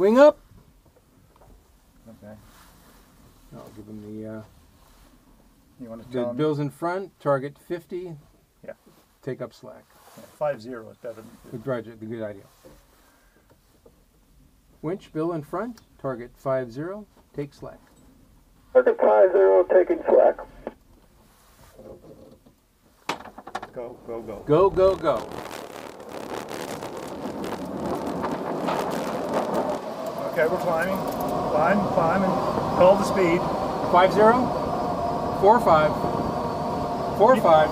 Wing up. Okay. I'll give him the, uh, You want to the tell me? bills in front, target 50. Yeah. Take up slack. Yeah, Five zero is better than Good, Roger, the good idea. Winch, bill in front, target 50, take slack. Target five zero taking slack. Go, go, go. Go, go, go. Okay, we're climbing. Climb, climb, and call the speed. 50, 4 5, 4 5,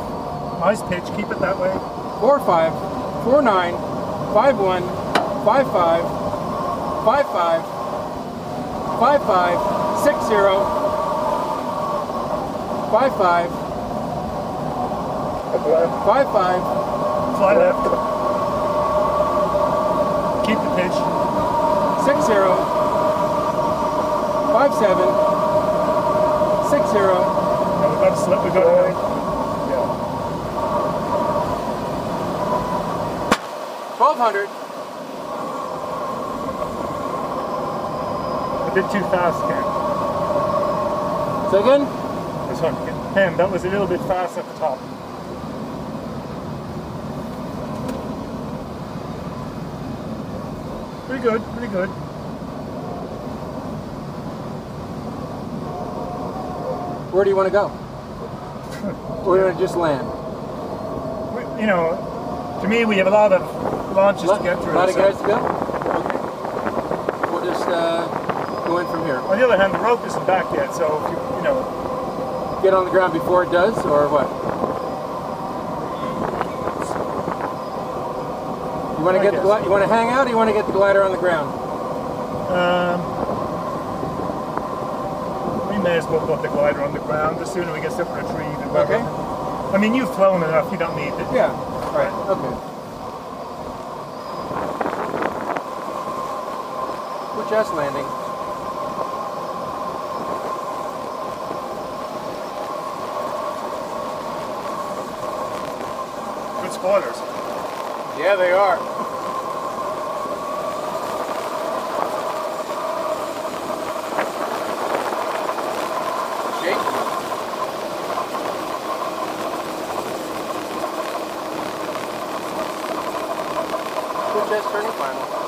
Nice pitch. Keep it that way. 4 5, 4 9, 5 1, 5 5, 5 5, 5 5, 6 0, 5 5, 5 5, Fly left. Keep the pitch. 6 0, 5 7, 6 0, No, we've got to slip. We've got to. Yeah. 1200, A bit too fast, Ken. second, This one. Ken, that was a little bit fast at the top. Pretty good, pretty good. where do you want to go? Or do you want to just land? We, you know, to me, we have a lot of launches Lot, to get through. lot of guys to go? Okay. We'll just uh, go in from here. On the other hand, the rope isn't back yet, so if you, you know, Get on the ground before it does, or what? You want to get the guess. gli- you want to hang out, or you want to get the glider on the ground? um, we may as well put the glider on the ground. The sooner we get stuff retrieved, the better. Okay. I mean, you've flown enough; you don't need it. Yeah. All right. Okay. We're just landing. Good spoilers. Yeah, they are. Shake. Good chest turning final.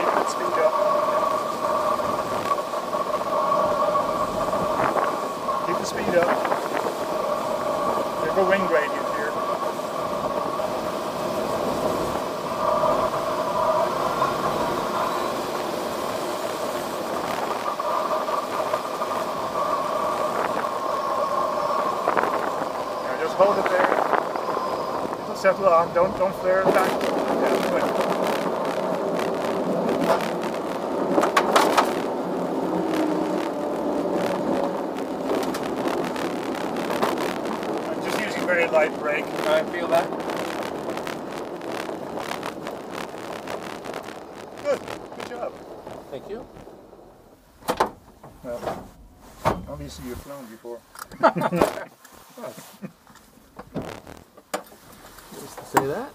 Keep the speed up. Keep the speed up. There's a wing gradient here. Now just hold it there. Settle on. Don't don't flare it back. Yeah, good. I'm just using very light brake. I feel that. Good. Good job. Thank you. Well, obviously you've flown before. Just to say that.